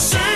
sunshine.